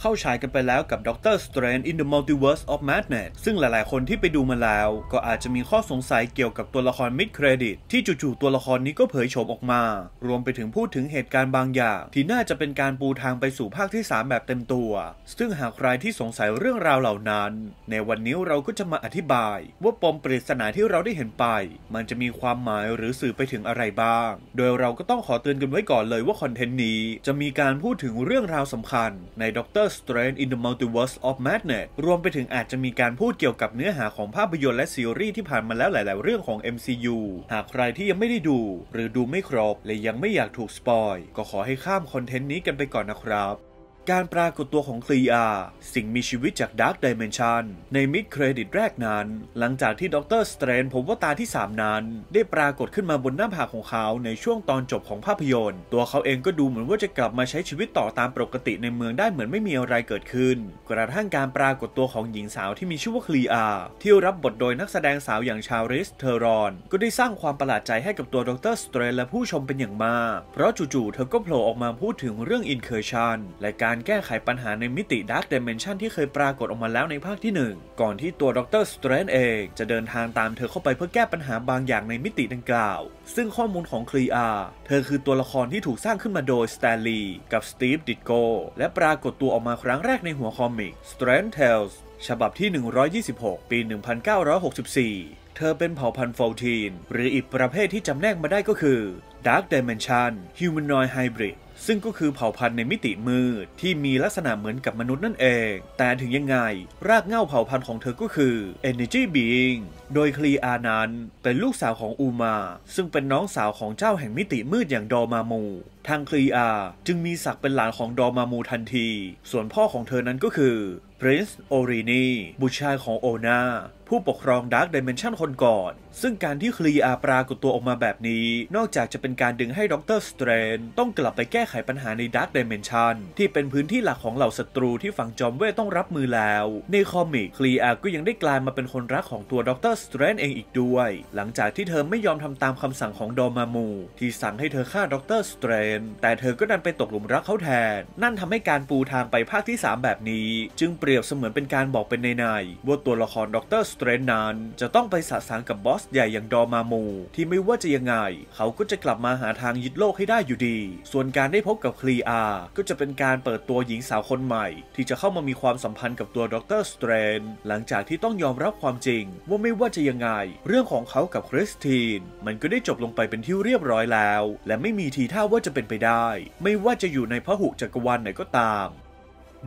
เข้าฉายกันไปแล้วกับ Doctor Strange in the Multiverse of Madness ซึ่งหลายๆ คนที่ไปดูมาแล้ว ก็อาจจะมีข้อสงสัยเกี่ยวกับตัวละคร Mid Credit ที่จู่ๆตัวละครนี้ก็เผยโฉมออกมา รวมไปถึงพูดถึงเหตุการณ์บางอย่าง ที่น่าจะเป็นการปูทางไปสู่ภาคที่ 3 แบบเต็มตัว ซึ่งหากใครที่สงสัยเรื่องราวเหล่านั้น ในวันนี้เราก็จะมาอธิบาย ว่าปมปริศนาที่เราได้เห็นไป มันจะมีความหมายหรือสื่อไปถึงอะไรบ้าง โดยเราก็ต้องขอเตือนกันไว้ก่อนเลยว่าคอนเทนต์นี้ จะมีการพูดถึงเรื่องราวสำคัญใน Doctor Strange in the Multiverse of Madness รวมไปถึงอาจจะมีการพูดเกี่ยวกับเนื้อหาของภาพยนตร์และซีรีส์ที่ผ่านมาแล้วหลาย ๆ เรื่องของ MCU หากใครที่ยังไม่ได้ดู หรือดูไม่ครบและยังไม่อยากถูก spoil ก็ขอให้ข้ามคอนเทนต์นี้กันไปก่อนนะครับ การปรากฏตัวของคลีอาสิ่งมีชีวิตจาก Dark Dimension ใน mid credit แรกนั้น หลังจากที่ด็อกเตอร์สเตรนพบว่าตาที่ 3 นั้น ได้ปรากฏขึ้นมาบนหน้าผากของเขาในช่วงตอนจบของภาพยนตร์ ตัวเขาเองก็ดูเหมือนว่าจะกลับมาใช้ชีวิตต่อตามปกติในเมืองได้เหมือนไม่มีอะไรเกิดขึ้น กระทั่งการปรากฏตัวของหญิงสาวที่มีชื่อว่าคลีอาที่รับบทโดยนักแสดงสาวอย่างชาร์ลิซ เธอรอน ก็ได้สร้างความประหลาดใจให้กับตัวด็อกเตอร์สเตรนและผู้ชมเป็นอย่างมาก เพราะจู่ๆเธอก็โผล่ออกมาพูดถึงเรื่อง incursion และการแก้ไขปัญหาในมิติ Dark Dimension ที่เคยปรากฏออกมาแล้วในภาคที่ 1 ก่อนที่ตัวด็อกเตอร์สเตรนเองจะเดินทางตามเธอเข้าไปเพื่อแก้ปัญหาบางอย่างในมิติดังกล่าว ซึ่งข้อมูลของคลีอาเธอคือตัวละครที่ถูกสร้างขึ้นมาโดยสแตนลีกับสตีฟดิตโกและปรากฏตัวออกมาครั้งแรกในหัว comic Strange Tales ฉบับที่ 126 ปี 1964เธอเป็นเผ่าพันธุ์ Faltine หรืออีกประเภทที่จำแนกมาได้ก็คือ Dark Dimension Humanoid Hybrid ซึ่งก็คือเผ่าพันธุ์ในมิติมืดที่มีลักษณะเหมือนกับมนุษย์นั่นเอง แต่ถึงยังไง รากเหง้าเผ่าพันธุ์ของเธอก็คือ Energy Being โดยคลีอานั้นเป็นลูกสาวของอูมา ซึ่งเป็นน้องสาวของเจ้าแห่งมิติมืดอย่างดอมามู ทางคลีอาจึงมีศักดิ์เป็นหลานของดอมามูทันที ส่วนพ่อของเธอนั้นก็คือ Prince o r i n i บุตรชายของโอลนาร์ ผู้ปกครอง Dark Dimension คนก่อน ซึ่งการที่คลีอาปรากฏตัวออกมาแบบนี้ นอกจากจะเป็นการดึงให้ด็อกเตอร์สเตรนต้องกลับไปแก้ไขปัญหาใน Dark Dimension ที่เป็นพื้นที่หลักของเหล่าศัตรูที่ฝั่งจอมเวทต้องรับมือแล้ว ใน comic คลีอาก็ยังได้กลายมาเป็นคนรักของตัวด็อกเตอร์สเตรนเองอีกด้วย หลังจากที่เธอไม่ยอมทำตามคำสั่งของดอมามูที่สั่งให้เธอฆ่าด็อกเตอร์สเตรนแต่เธอก็ดันไปตกหลุมรักเขาแทน นั่นทำให้การปูทางไปภาคที่ 3 แบบนี้ จึงเปรียบเสมือนเป็นการบอกเป็นนัยๆว่าตัวละครด็อกเตอร์สเตรนนั้นจะต้องไปสะสางกับบอสใหญ่อย่างดอมามูที่ไม่ว่าจะยังไง เขาก็จะกลับมาหาทางยึดโลกให้ได้อยู่ดี ส่วนการได้พบกับคลีอาก็จะเป็นการเปิดตัวหญิงสาวคนใหม่ ที่จะเข้ามามีความสัมพันธ์กับตัวด็อกเตอร์สเตรนหลังจากที่ต้องยอมรับความจริง ว่าไม่ว่าจะยังไง เรื่องของเขากับคริสตินมันก็ได้จบลงไปเป็นที่เรียบร้อยแล้ว และไม่มีทีท่าว่าจะเป็นไปได้ ไม่ว่าจะอยู่ในพหุจักรวาลไหนก็ตาม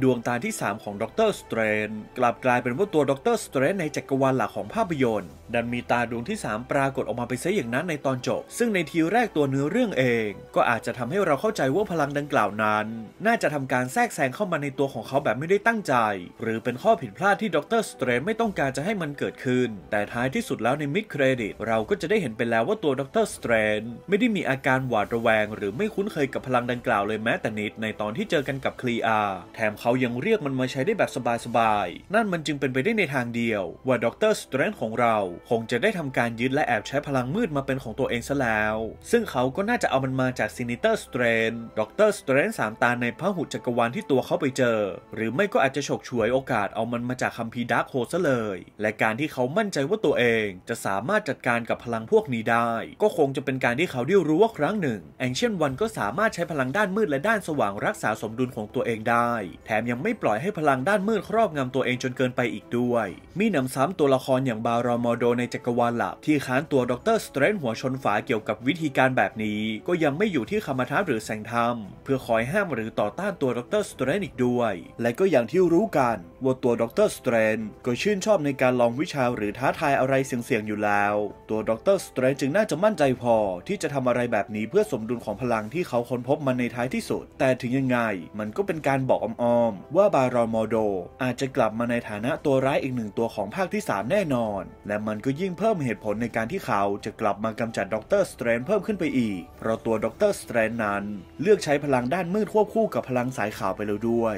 ดวงตาที่ 3 ของด็อกเตอร์สเตรนกลับกลายเป็นว่าตัวด็อกเตอร์สเตรนในจักรวาลหลักของภาพยนตร์ ดันมีตาดวงที่ 3 ปรากฏออกมาไปซะอย่างนั้นในตอนจบ ซึ่งในทีแรกตัวเนื้อเรื่องเอง ก็อาจจะทำให้เราเข้าใจว่าพลังดังกล่าวนั้น น่าจะทำการแทรกแซงเข้ามาในตัวของเขาแบบไม่ได้ตั้งใจ หรือเป็นข้อผิดพลาดที่ด็อกเตอร์สเตรนไม่ต้องการจะให้มันเกิดขึ้น แต่ท้ายที่สุดแล้วใน mid credit เราก็จะได้เห็นไปแล้วว่าตัวด็อกเตอร์สเตรนไม่ได้มีอาการหวาดระแวง หรือไม่คุ้นเคยกับพลังดังกล่าวเลยแม้แต่นิดในตอนที่เจอกันกับคลีอาแถมเขายังเรียกมันมาใช้ได้แบบสบายๆนั่นมันจึงเป็นไปได้ในทางเดียว ว่าด็อกเตอร์สเตรนของเราคงจะได้ทำการยึดและแอบใช้พลังมืดมาเป็นของตัวเองซะแล้ว ซึ่งเขาก็น่าจะเอามันมาจาก Sinister Strange ด็อกเตอร์สเตรนสามตาในพหุจักรวาลที่ตัวเขาไปเจอ หรือไม่ก็อาจจะฉกฉวยโอกาสเอามันมาจากคัมภีร์ Darkhold ซะเลย และการที่เขามั่นใจว่าตัวเองจะสามารถจัดการกับพลังพวกนี้ได้ ก็คงจะเป็นการที่เขาได้รู้ว่าครั้งหนึ่ง Ancient One ก็สามารถใช้พลังด้านมืดและด้านสว่างรักษาสมดุลของตัวเองได้ แถมยังไม่ปล่อยให้พลังด้านมืดครอบงำตัวเองจนเกินไปอีกด้วย มิหนำซ้ำตัวละครอย่างบารอนมอร์โดในจักรวาลหลักที่ค้านตัวด็อกเตอร์สเตรนหัวชนฝาเกี่ยวกับวิธีการแบบนี้ ก็ยังไม่อยู่ที่คามาทาชหรือ Sanctum เพื่อคอยห้ามหรือต่อต้านตัวด็อกเตอร์สเตรนจ์อีกด้วย และก็อย่างที่รู้กันว่าตัวด็อกเตอร์สเตรนจ์ก็ชื่นชอบในการลองวิชาหรือท้าทายอะไรเสี่ยงๆอยู่แล้ว ตัวด็อกเตอร์สเตรนจ์จึงน่าจะมั่นใจพอ ที่จะทำอะไรแบบนี้เพื่อสมดุลของพลังที่เขาค้นพบมันในท้ายที่สุด แต่ถึงยังไง มันก็เป็นการบอกอ้อมๆว่าบารอนมอโดอาจจะกลับมาในฐานะตัวร้ายอีกหนึ่งตัวของภาคที่ 3 แน่นอน และมันันก็ยิ่งเพิ่มเหตุผลในการที่เขาจะกลับมากำจัดด็อกเตอร์สเตรนจ์เพิ่มขึ้นไปอีก เพราะตัวด็อกเตอร์สเตรนจ์นั้น เลือกใช้พลังด้านมืดควบคู่กับพลังสายขาวไปแล้วด้วย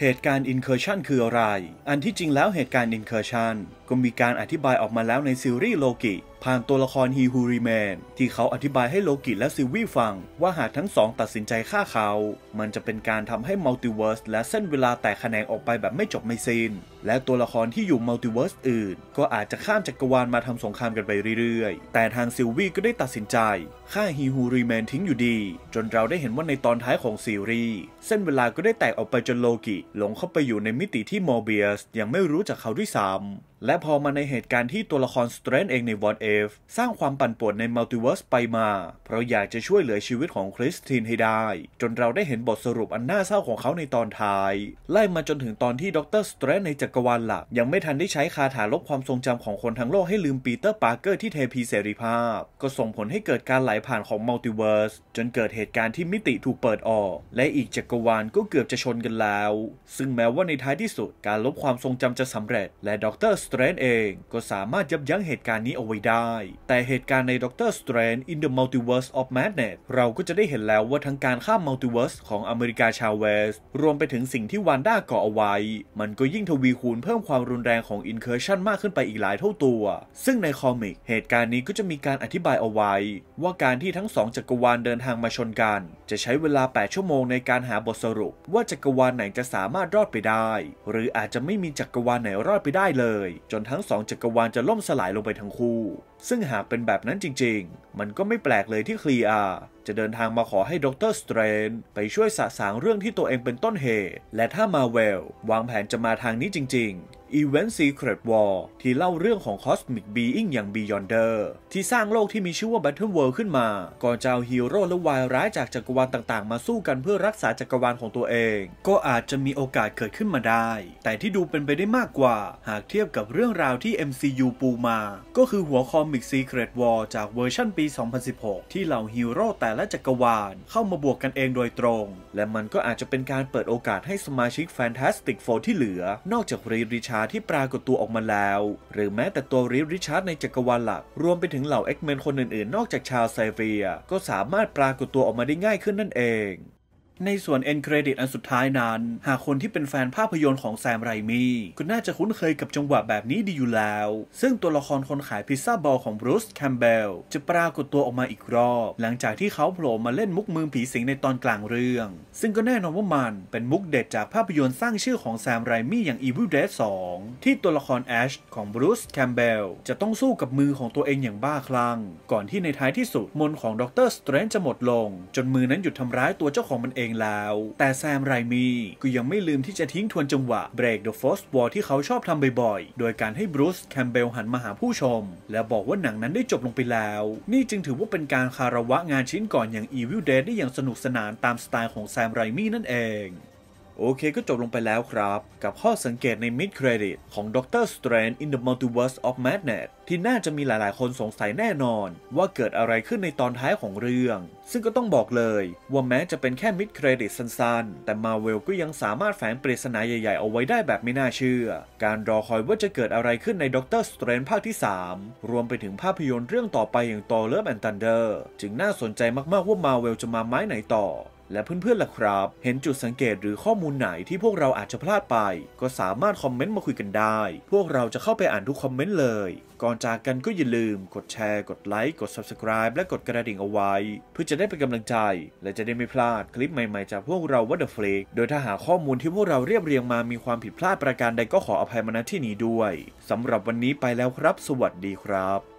เหตุการณ์ incursion คืออะไร อันที่จริงแล้วเหตุการณ์ incursion ก็มีการอธิบายออกมาแล้วในซีรีส์โลกิ ผ่านตัวละคร He Who Remains ที่เขาอธิบายให้โลกิและซิลวี่ฟัง ว่าหากทั้งสองตัดสินใจฆ่าเขา มันจะเป็นการทำให้ multiverse และเส้นเวลาแตกแขนงออกไปแบบไม่จบไม่สิ้น และตัวละครที่อยู่ multiverse อื่น ก็อาจจะข้ามจักรวาลมาทำสงครามกันไปเรื่อยๆ แต่ทางซิลวี่ก็ได้ตัดสินใจฆ่า He Who Remains ทิ้งอยู่ดี จนเราได้เห็นว่าในตอนท้ายของซีรีส์เส้นเวลาก็ได้แตกออกไปจนโลกิ หลงเข้าไปอยู่ในมิติที่มอร์เบียสยังไม่รู้จักเขาด้วยซ้ำและพอมาในเหตุการณ์ที่ตัวละครสเตรนจ์เองใน What If สร้างความปั่นป่วนใน multiverse ไปมา เพราะอยากจะช่วยเหลือชีวิตของคริสตินให้ได้ จนเราได้เห็นบทสรุปอันน่าเศร้าของเขาในตอนท้าย ไล่มาจนถึงตอนที่ด็อกเตอร์สเตรนจ์ในจักรวาลหลัก ยังไม่ทันได้ใช้คาถาลบความทรงจำของคนทั้งโลกให้ลืมปีเตอร์ปาร์เกอร์ที่เทพีเสรีภาพ ก็ส่งผลให้เกิดการไหลผ่านของ multiverse จนเกิดเหตุการณ์ที่มิติถูกเปิดออก และอีกจักรวาลก็เกือบจะชนกันแล้ว ซึ่งแม้ว่าในท้ายที่สุดการลบความทรงจำจะสำเร็จ และด็อกเตอร์สเตรนจ์เองก็สามารถยับยั้งเหตุการณ์นี้เอาไว้ได้ แต่เหตุการณ์ใน Doctor Strange in the Multiverse of Madness เราก็จะได้เห็นแล้วว่าทั้งการข้าม multiverse ของอเมริกาชาเวซ รวมไปถึงสิ่งที่วานด้าก่อเอาไว้ มันก็ยิ่งทวีคูณเพิ่มความรุนแรงของ Incursion มากขึ้นไปอีกหลายเท่าตัว ซึ่งใน comic เหตุการณ์นี้ก็จะมีการอธิบายเอาไว้ ว่าการที่ทั้งสองจักรวาลเดินทางมาชนกัน จะใช้เวลา 8 ชั่วโมงในการหาบทสรุป ว่าจักรวาลไหนจะสามารถรอดไปได้ หรืออาจจะไม่มีจักรวาลไหนรอดไปได้เลยจนทั้งสองจักรวาลจะล่มสลายลงไปทั้งคู่ ซึ่งหากเป็นแบบนั้นจริงๆ มันก็ไม่แปลกเลยที่คลีอาจะเดินทางมาขอให้ด็อกเตอร์สเตรนไปช่วยสะสางเรื่องที่ตัวเองเป็นต้นเหตุ และถ้ามาเวลวางแผนจะมาทางนี้จริงๆ Event Secret War ที่เล่าเรื่องของ Cosmic Being อย่าง Beyonder ที่สร้างโลกที่มีชื่อว่า Battle World ขึ้นมา ก่อนจะเอาฮีโร่และวายร้ายจากจักรวาลต่างๆ มาสู้กันเพื่อรักษาจักรวาลของตัวเอง ก็อาจจะมีโอกาสเกิดขึ้นมาได้ แต่ที่ดูเป็นไปได้มากกว่า หากเทียบกับเรื่องราวที่ MCU ปูมา ก็คือหัว comic Secret War จากเวอร์ชันปี 2016 ที่เหล่าฮีโร่แต่ละจักรวาลเข้ามาบวกกันเองโดยตรง และมันก็อาจจะเป็นการเปิดโอกาสให้สมาชิก Fantastic Four ที่เหลือ นอกจากรี้ดริชาร์ดที่ปรากฏตัวออกมาแล้ว หรือแม้แต่ตัวรี้ดริชาร์ดในจักรวาลหลัก รวมไปถึงเหล่า X-Men คนอื่นๆ นอกจากชาร์ลส์เซเวียร์ ก็สามารถปรากฏตัวออกมาได้ง่ายขึ้นนั่นเอง ในส่วน end credit อันสุดท้ายนั้น หากคนที่เป็นแฟนภาพยนตร์ของแซมไรมี่ก็น่าจะคุ้นเคยกับจังหวะแบบนี้ดีอยู่แล้ว ซึ่งตัวละครคนขาย pizza ball ของบรูซแคมเบลจะปรากฏตัวออกมาอีกรอบ หลังจากที่เขาโผล่มาเล่นมุกมือผีสิงในตอนกลางเรื่อง ซึ่งก็แน่นอนว่ามันเป็นมุกเด็ดจากภาพยนตร์สร้างชื่อของแซมไรมี่อย่าง Evil Dead 2 ที่ตัวละครแอชของบรูซแคมเบลจะต้องสู้กับมือของตัวเองอย่างบ้าคลั่งก่อนที่ในท้ายที่สุดมนต์ของด็อกเตอร์สเตรนจ์จะหมดลง จนมือนั้นหยุดทำร้ายตัวเจ้าของมันเองแล้ว แต่แซมไรมี่ก็ยังไม่ลืมที่จะทิ้งทวนจังหวะ Break the Fourth Wall ที่เขาชอบทำบ่อยๆ โดยการให้บรูซแคมเบลหันมาหาผู้ชม และบอกว่าหนังนั้นได้จบลงไปแล้ว นี่จึงถือว่าเป็นการคารวะงานชิ้นก่อนอย่าง Evil Dead ได้อย่างสนุกสนานตามสไตล์ของแซมไรมี่นั่นเอง โอเคก็จบลงไปแล้วครับ กับข้อสังเกตใน Mid Credit ของ Doctor Strange in the Multiverse of Madness ที่น่าจะมีหลายๆ คนสงสัยแน่นอน ว่าเกิดอะไรขึ้นในตอนท้ายของเรื่อง ซึ่งก็ต้องบอกเลย ว่าแม้จะเป็นแค่ Mid Credit สั้นๆ แต่ Marvel ก็ยังสามารถแฝงปริศนาใหญ่ ๆ เอาไว้ได้แบบไม่น่าเชื่อ การรอคอยว่าจะเกิดอะไรขึ้นใน Doctor Strange ภาคที่ 3 รวมไปถึงภาพยนตร์เรื่องต่อไปอย่าง Thor Love and Thunder จึงน่าสนใจมากๆว่า Marvel จะมาไม้ไหนต่อ และเพื่อนๆล่ะครับ เห็นจุดสังเกตหรือข้อมูลไหนที่พวกเราอาจจะพลาดไป ก็สามารถคอมเมนต์มาคุยกันได้ พวกเราจะเข้าไปอ่านทุกคอมเมนต์เลย ก่อนจากกันก็อย่าลืม กดแชร์ กดไลค์ กด Subscribe และกดกระดิ่งเอาไว้ เพื่อจะได้เป็นกำลังใจ และจะได้ไม่พลาดคลิปใหม่ๆ จากพวกเรา What The Flick โดยถ้าหากข้อมูลที่พวกเราเรียบเรียงมามีความผิดพลาดประการใดก็ขออภัยมาณที่นี้ด้วยสำหรับวันนี้ไปแล้วครับ สวัสดีครับ